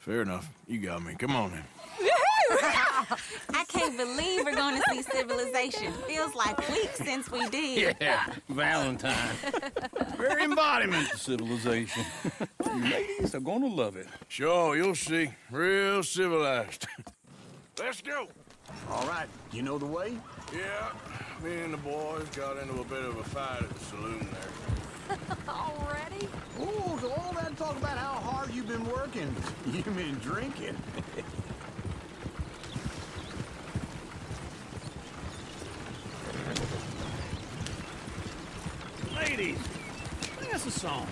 Fair enough. You got me. Come on then. I can't believe we're going to see civilization. Feels like weeks since we did. Yeah, Valentine. Very embodiment of civilization. Ladies are gonna love it. Sure, you'll see. Real civilized. Let's go. All right, you know the way? Yeah, me and the boys got into a bit of a fight at the saloon there. Already? Oh, so all that talk about how hard you've been working. You mean drinking? Ladies, us a song.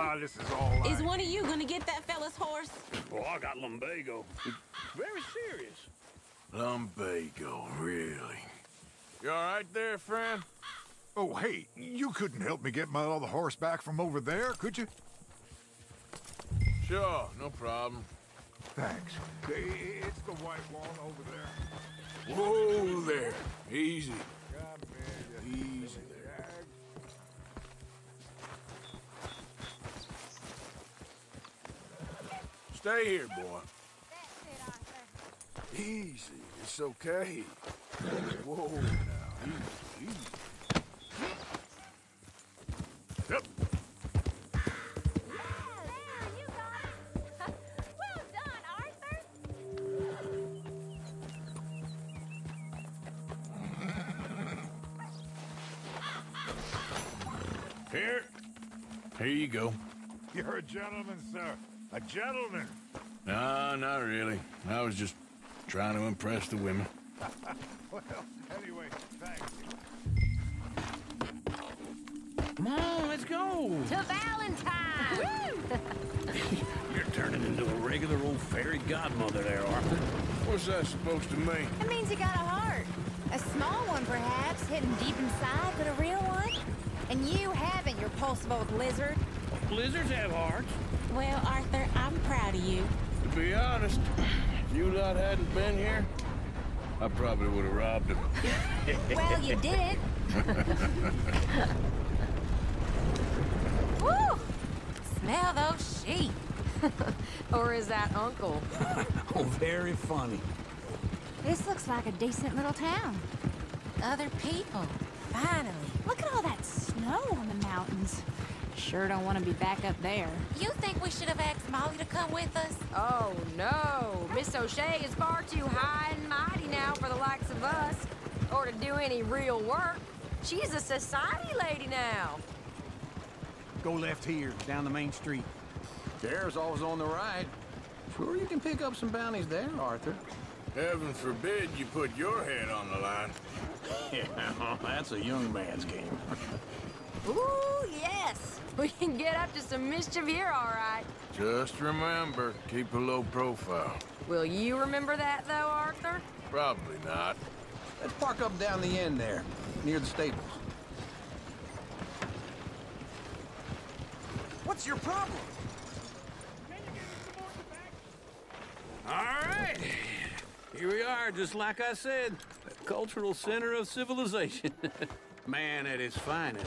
Ah, this is all Is one of you going to get that fella's horse? Well, I got lumbago. Very serious. Lumbago, really? You all right there, friend? Oh, hey, you couldn't help me get my other horse back from over there, could you? Sure, no problem. Thanks. It's the white wall over there. Whoa there. Easy. God, man, Easy there. Stay here, boy. Easy. It's okay. Whoa now. Easy, easy. Yep. Well done, Arthur. Here. Here you go. You're a gentleman, sir. A gentleman. No, not really. I was just trying to impress the women. Well, anyway, thanks. Come on, let's go. To Valentine. You're turning into a regular old fairy godmother there, Arthur. What's that supposed to mean? It means you got a heart. A small one, perhaps, hidden deep inside, but a real one. And you haven't, you repulsive old lizard. Lizards have hearts. Be honest, if you lot hadn't been here, I probably would have robbed him. Well, you didn't. Woo! Smell those sheep. or is that Uncle? Oh, very funny. This looks like a decent little town. Other people. Finally. Look at all that snow on the mountains. Sure don't want to be back up there. You think we should have asked Molly to come with us? Oh no, Miss O'Shea is far too high and mighty now for the likes of us, or to do any real work. She's a society lady now. Go left here, down the main street. There's always on the right. Sure, you can pick up some bounties there, Arthur. Heaven forbid you put your head on the line. Yeah, that's a young man's game. Ooh, yes. We can get up to some mischief here, all right. Just remember, keep a low profile. Will you remember that, though, Arthur? Probably not. Let's park up down the end there, near the stables. What's your problem? Can you give us some more tobacco? All right. Here we are, just like I said. The cultural center of civilization. Man at his finest.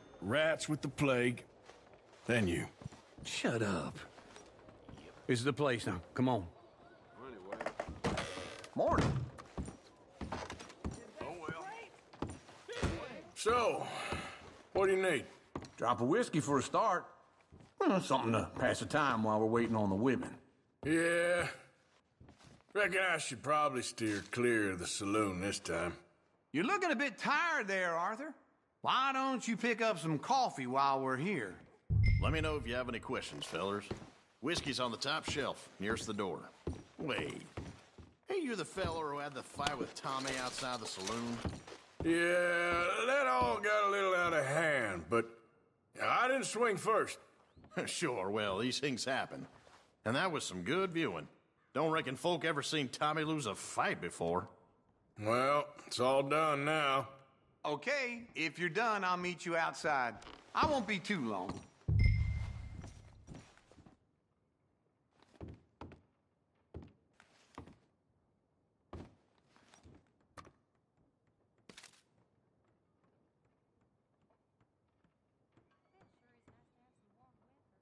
rats with the plague, then you. Shut up. This is the place now. Come on. Morning. Oh, so, what do you need? Drop of whiskey for a start. Well, something to pass the time while we're waiting on the women. Yeah. Reckon I should probably steer clear of the saloon this time. You're looking a bit tired there, Arthur. Why don't you pick up some coffee while we're here? Let me know if you have any questions, fellers. Whiskey's on the top shelf, nearest the door. Wait. Hey, you the feller who had the fight with Tommy outside the saloon? Yeah, that all got a little out of hand, but I didn't swing first. sure, well, these things happen. And that was some good viewing. Don't reckon folk ever seen Tommy lose a fight before. Well, it's all done now. Okay, if you're done, I'll meet you outside. I won't be too long.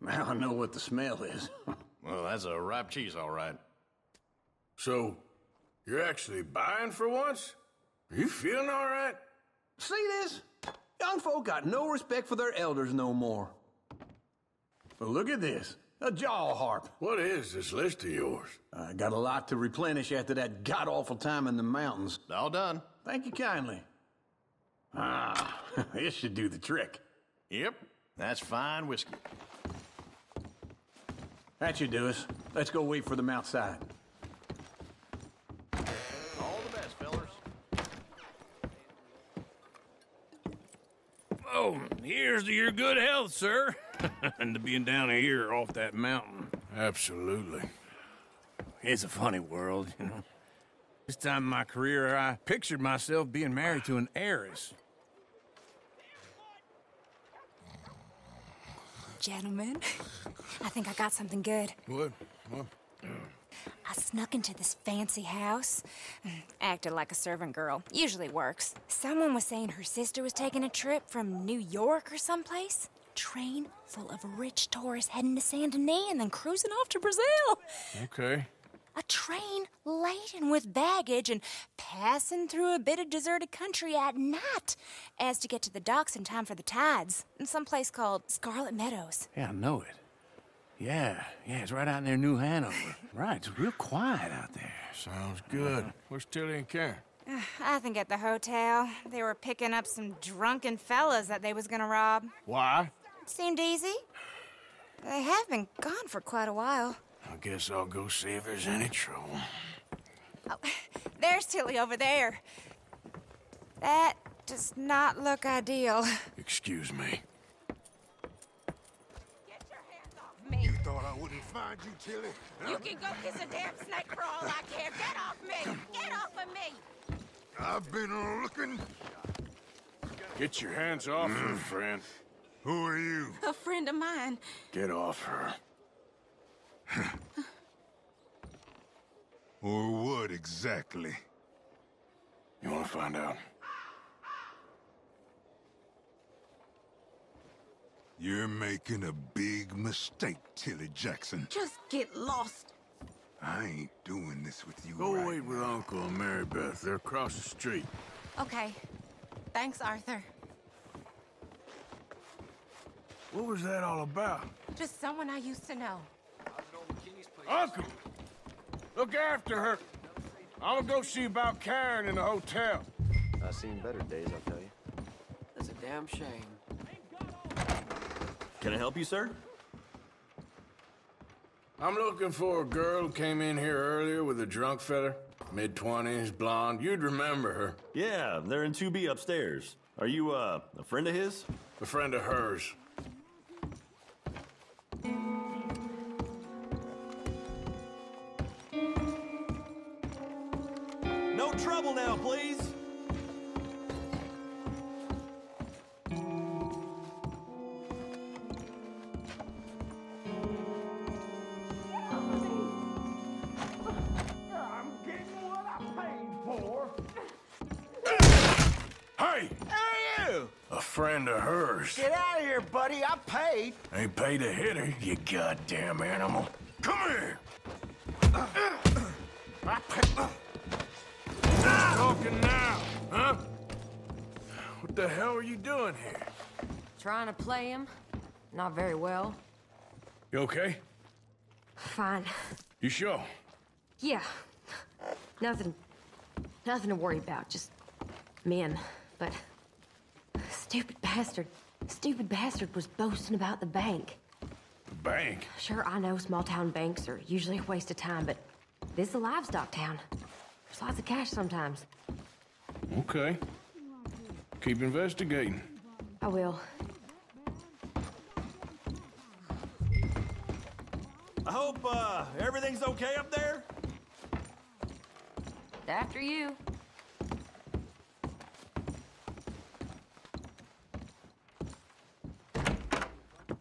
Now I know what the smell is. Well, that's a ripe cheese, all right. So, you're actually buying for once? Are you feeling all right? See this? Young folk got no respect for their elders no more. But look at this. A jaw harp. What is this list of yours? I got a lot to replenish after that god-awful time in the mountains. All done. Thank you kindly. Ah, this should do the trick. Yep, that's fine whiskey. That should do us. Let's go wait for them outside. All the best, fellers. Oh, here's to your good health, sir. and to being down here off that mountain. Absolutely. It's a funny world, you know. This time in my career, I pictured myself being married to an heiress. Gentlemen, I think I got something good. What? What? I snuck into this fancy house, mm, acted like a servant girl. Usually works. Someone was saying her sister was taking a trip from New York or someplace. Train full of rich tourists heading to Saint Denis and then cruising off to Brazil. Okay. A train laden with baggage and passing through a bit of deserted country at night as to get to the docks in time for the tides in some place called Scarlett Meadows. Yeah, I know it. Yeah, yeah, it's right out near New Hanover. right, it's real quiet out there. Sounds good. Uh-huh. Where's Tilly and Karen? Uh, I think at the hotel. They were picking up some drunken fellas that they was gonna rob. Why? Seemed easy. They have been gone for quite a while. I guess I'll go see if there's any trouble. Oh, there's Tilly over there. That does not look ideal. Excuse me. Get your hands off me. You thought I wouldn't find you, Tilly? You can go kiss a damn snake for all I care. Get off me. Get off of me. I've been looking. Get your hands off her, mm. friend. Who are you? A friend of mine. Get off her. Or what exactly? You want to find out? You're making a big mistake, Tilly Jackson. Just get lost. I ain't doing this with you Go right wait with Uncle and Mary Beth. They're across the street. Okay. Thanks, Arthur. What was that all about? Just someone I used to know. Uncle! Look after her. I'm gonna go see about Karen in the hotel. I've seen better days, I'll tell you. That's a damn shame. Can I help you, sir? I'm looking for a girl who came in here earlier with a drunk fella. Mid-twenties, blonde. You'd remember her. Yeah, they're in 2B upstairs. Are you, uh, a friend of his? A friend of hers. No trouble now, please. Friend of hers. Get out of here, buddy. I paid. Ain't paid to hit her, you goddamn animal. Come here! I paid. Talking now, huh? What the hell are you doing here? Trying to play him? Not very well. You okay? Fine. You sure? Yeah. Nothing. Nothing to worry about. Just men. But. Stupid bastard. Stupid bastard was boasting about the bank. The bank? Sure, I know small town banks are usually a waste of time, but this is a livestock town. There's lots of cash sometimes. Okay. Keep investigating. I will. I hope, uh, everything's okay up there? After you.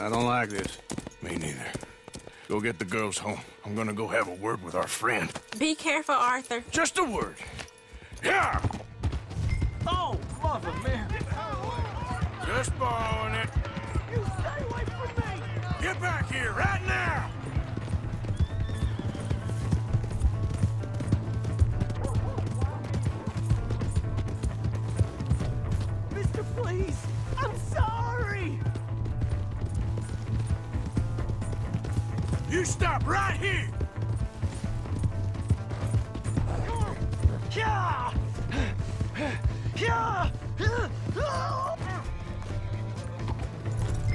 I don't like this. Me neither. Go get the girls home. I'm gonna go have a word with our friend. Be careful, Arthur. Just a word. Yeah! Oh, mother, man. Just borrowing it. You stay away from me. Get back here right now! You stop right here! Yeah. Yeah.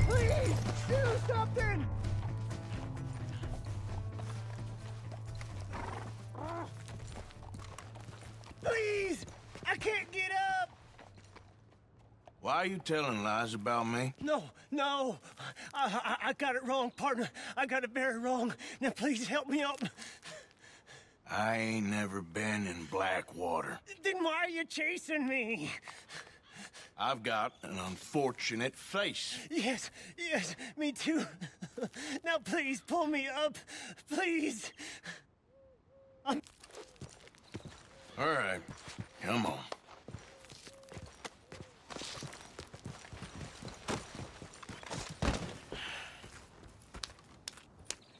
Please, do something. Please, I can't get up. Why are you telling lies about me? No, no, I, I, I got it wrong, partner. I got it very wrong. Now, please help me up. I ain't never been in Blackwater. Then why are you chasing me? I've got an unfortunate face. Yes, yes, me too. Now, please pull me up, please. I'm All right, come on.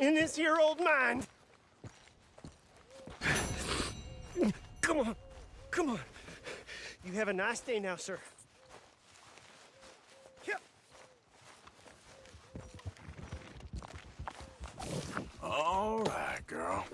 in this here old mind. Come on. Come on. You have a nice day now, sir. Yep. All right, girl.